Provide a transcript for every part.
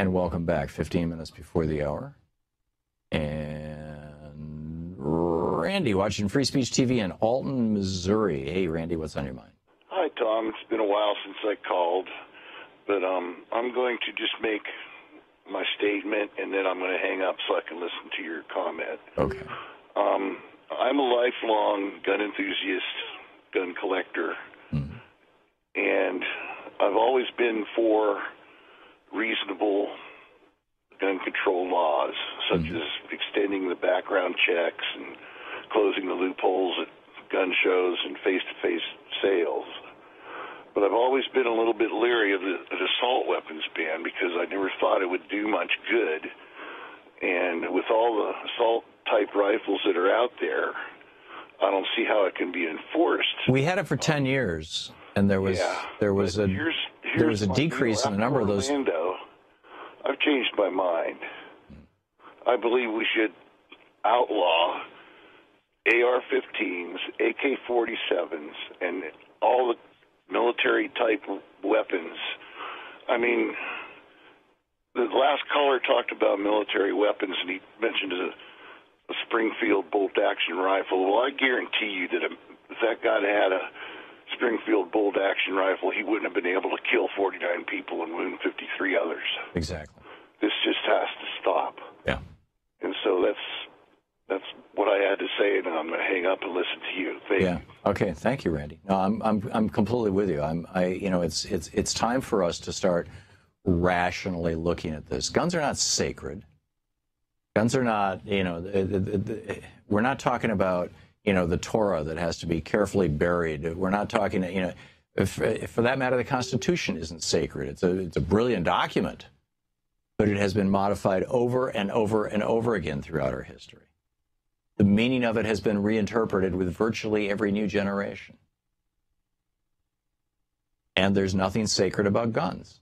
And welcome back. 15 minutes before the hour. And Randy watching Free Speech TV in Alton, Missouri. Hey, Randy, what's on your mind? Hi, Thom. It's been a while since I called, but um, I'm going to just make my statement and then I'm going to hang up so I can listen to your comment. Okay. Um, I'm a lifelong gun enthusiast, gun collector, Mm-hmm. and I've always been for reasonable gun control laws, such Mhm. as extending the background checks and closing the loopholes at gun shows and face-to-face sales. But I've always been a little bit leery of the, an assault weapons ban because I never thought it would do much good. And with all the assault type rifles that are out there, I don't see how it can be enforced. We had it for 10 years, and there was yeah, there was a here's, there was a decrease in the number of those. Orlando, Changed my mind. I believe we should outlaw AR-15s, AK-47s, and all the military type weapons. I mean, the last caller talked about military weapons, and he mentioned a, a Springfield bolt action rifle. Well, I guarantee you that if that guy had a Springfield bolt action rifle, he wouldn't have been able to kill 49 people and wound 53 others. Exactly. Has to stop. Yeah. And so that's that's what I had to say, and I'm going to hang up and listen to you. Thank Yeah. you. Okay. Thank you, Randy. No, I'm I'm I'm completely with you. I'm I you know it's it's it's time for us to start rationally looking at this. Guns are not sacred. Guns are not you know the, the, the, we're not talking about you know the Torah that has to be carefully buried. We're not talking you know if, if for that matter the Constitution isn't sacred. It's a it's a brilliant document, but it has been modified over and over and over again throughout our history the meaning of it has been reinterpreted with virtually every new generation. And there's nothing sacred about guns.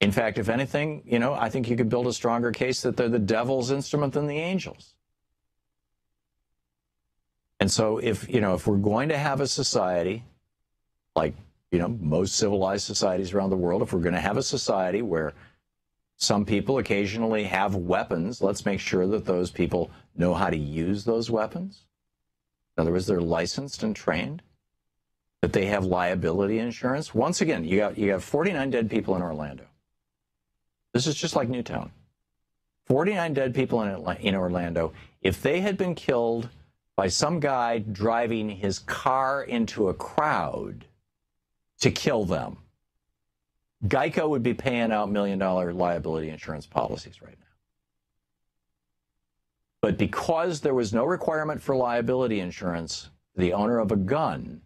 In fact, if anything, you know, I think you could build a stronger case that they're the devil's instrument than the angels. And so if, you know, if we're going to have a society like, you know, most civilized societies around the world, if we're going to have a society where some people occasionally have weapons. Let's make sure that those people know how to use those weapons. In other words, they're licensed and trained. That they have liability insurance. Once again, you got you have 49 dead people in Orlando. This is just like Newtown. 49 dead people in Atla- in Orlando. If they had been killed by some guy driving his car into a crowd to kill them, Geico would be paying out million dollar liability insurance policies right now. But because there was no requirement for liability insurance, the owner of a gun,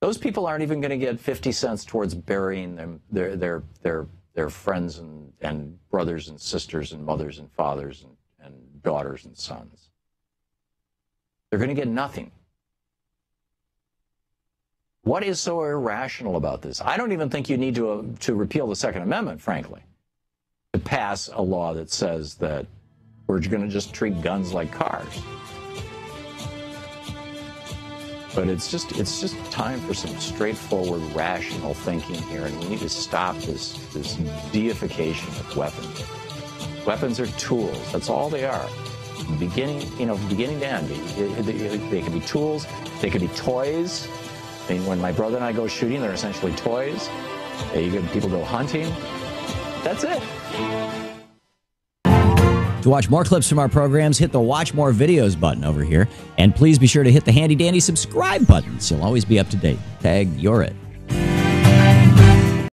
those people aren't even going to get 50 cents towards burying them, their, their, their, their friends and, and brothers and sisters and mothers and fathers and, and daughters and sons. They're going to get nothing. What is so irrational about this? I don't even think you need to, uh, to repeal the Second Amendment, frankly, to pass a law that says that we're going to just treat guns like cars. But it's just it's just time for some straightforward, rational thinking here, and we need to stop this this deification of weapons. Weapons are tools. That's all they are. Beginning, you know, beginning to end. They, they, they can be tools. They can be toys. I mean, when my brother and I go shooting, they're essentially toys. You get people go hunting. That's it. To watch more clips from our programs, hit the Watch More Videos button over here. And please be sure to hit the handy dandy subscribe button so you'll always be up to date. Tag, you're it.